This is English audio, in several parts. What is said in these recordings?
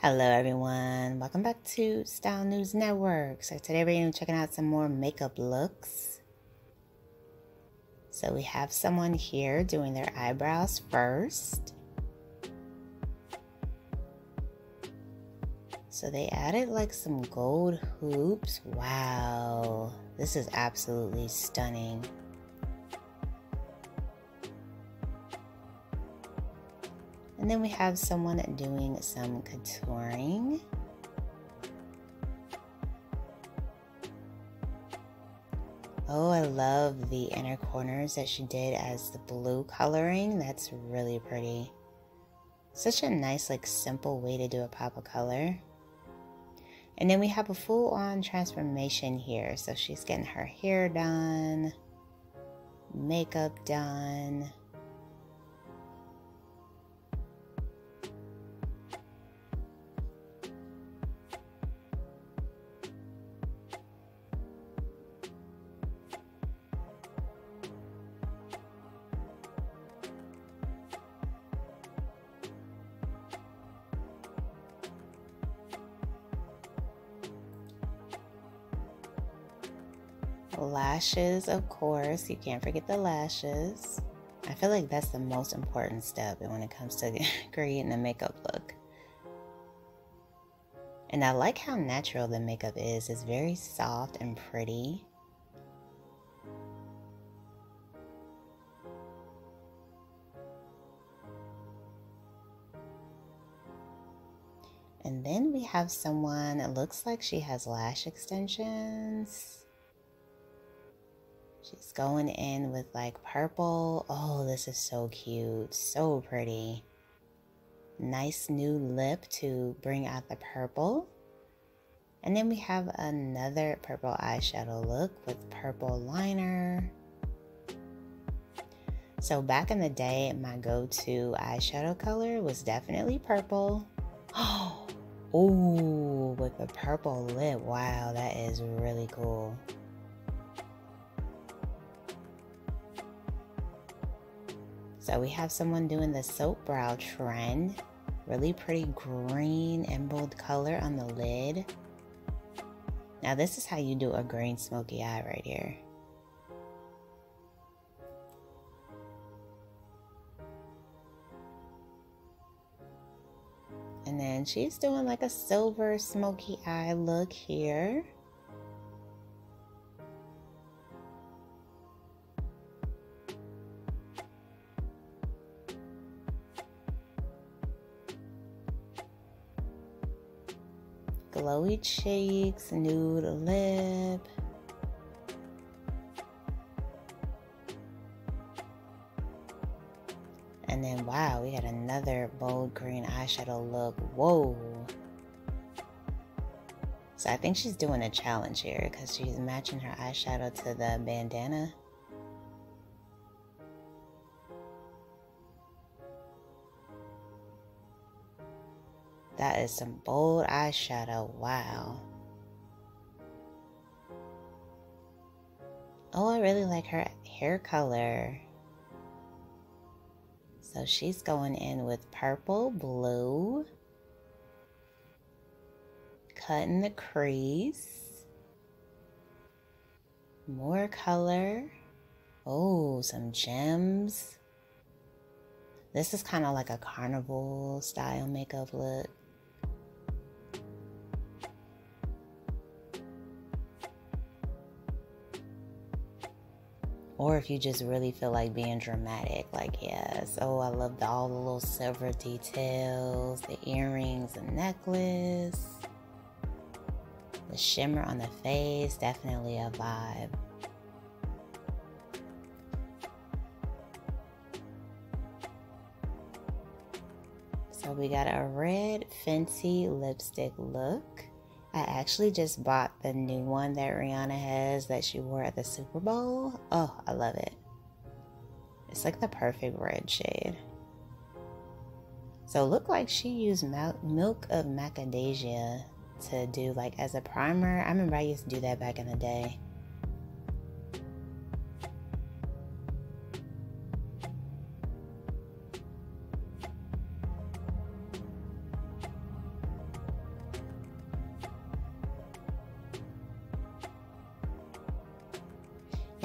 Hello, everyone. Welcome back to Style News Network. So today we're going to be checking out some more makeup looks. So we have someone here doing their eyebrows first. So they added like some gold hoops. Wow, this is absolutely stunning. And then we have someone doing some contouring. Oh, I love the inner corners that she did as the blue coloring. That's really pretty. Such a nice, like, simple way to do a pop of color. And then we have a full on transformation here. So she's getting her hair done, makeup done. Lashes, of course. You can't forget the lashes. I feel like that's the most important step when it comes to creating a makeup look. And I like how natural the makeup is. It's very soft and pretty. And then we have someone, it looks like she has lash extensions. She's going in with like purple. Oh, this is so cute. So pretty. Nice new lip to bring out the purple. And then we have another purple eyeshadow look with purple liner. So back in the day, my go-to eyeshadow color was definitely purple. Oh, with a purple lip. Wow, that is really cool. So we have someone doing the soap brow trend. Really pretty green emerald color on the lid. Now this is how you do a green smoky eye right here. And then she's doing like a silver smoky eye look here. Glowy cheeks, nude lip. And then, wow, we got another bold green eyeshadow look. Whoa. So I think she's doing a challenge here because she's matching her eyeshadow to the bandana. That is some bold eyeshadow. Wow. Oh, I really like her hair color. So she's going in with purple, blue, cutting the crease, more color. Oh, some gems. This is kind of like a carnival style makeup look. Or if you just really feel like being dramatic like yes oh i love the, all the little silver details the earrings the necklace. The shimmer on the face definitely a vibe. So we got a red Fenty lipstick look I actually just bought the new one that Rihanna has that she wore at the Super Bowl. Oh, I love it. It's like the perfect red shade. So look like she used milk of macadamia to do like as a primer. I remember I used to do that back in the day.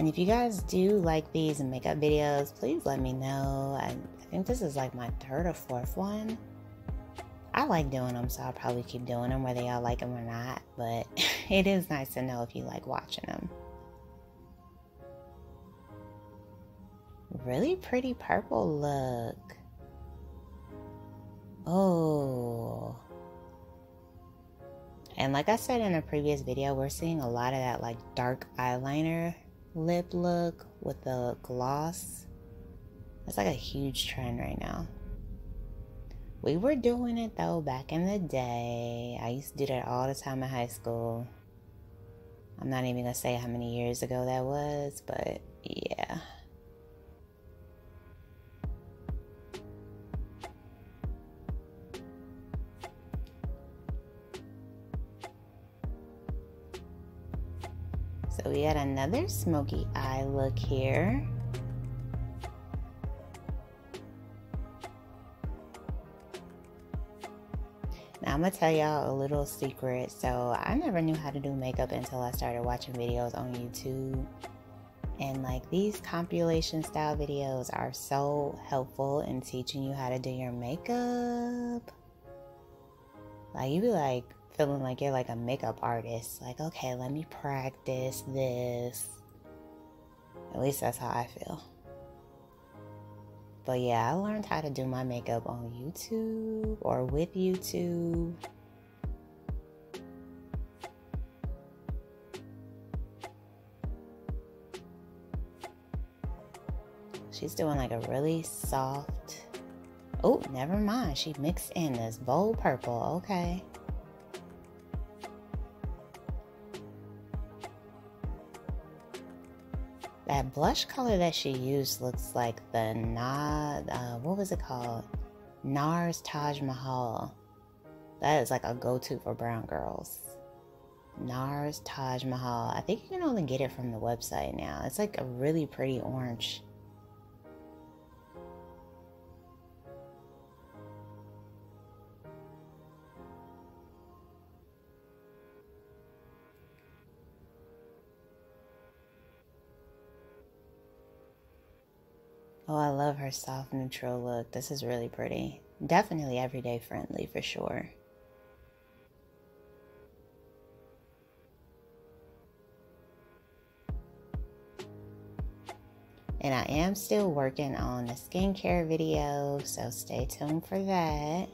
And if you guys do like these makeup videos, please let me know. I, I think this is like my third or fourth one. I like doing them, so I'll probably keep doing them whether y'all like them or not. But it is nice to know if you like watching them. Really pretty purple look. Oh. And like I said in a previous video, we're seeing a lot of that like dark eyeliner lip look with a gloss. That's like a huge trend right now. We were doing it though back in the day. I used to do that all the time in high school. I'm not even gonna say how many years ago that was, but yeah. So we had another smoky eye look here. Now I'm gonna tell y'all a little secret. So I never knew how to do makeup until I started watching videos on YouTube. And like these compilation style videos are so helpful in teaching you how to do your makeup. Like you be like feeling like you're like a makeup artist. Like, okay, let me practice this. At least that's how I feel. But yeah, I learned how to do my makeup on YouTube or with YouTube. She's doing like a really soft. Oh, never mind. She mixed in this bold purple. Okay. That blush color that she used looks like the Nod, uh, what was it called? NARS Taj Mahal. That is like a go-to for brown girls. NARS Taj Mahal. I think you can only get it from the website now. It's like a really pretty orange. Oh, I love her soft neutral look. This is really pretty. Definitely everyday friendly for sure. And I am still working on the skincare video, so stay tuned for that.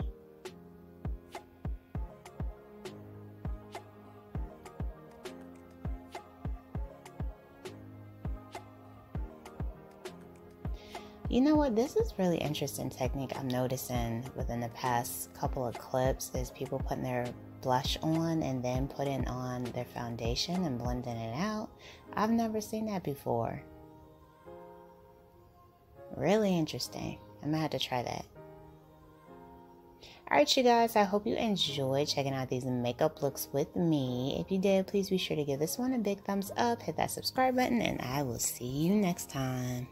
You know what? This is really interesting technique I'm noticing within the past couple of clips is people putting their blush on and then putting on their foundation and blending it out. I've never seen that before. Really interesting. I'm gonna have to try that. Alright, you guys, I hope you enjoyed checking out these makeup looks with me. If you did, please be sure to give this one a big thumbs up, hit that subscribe button, and I will see you next time.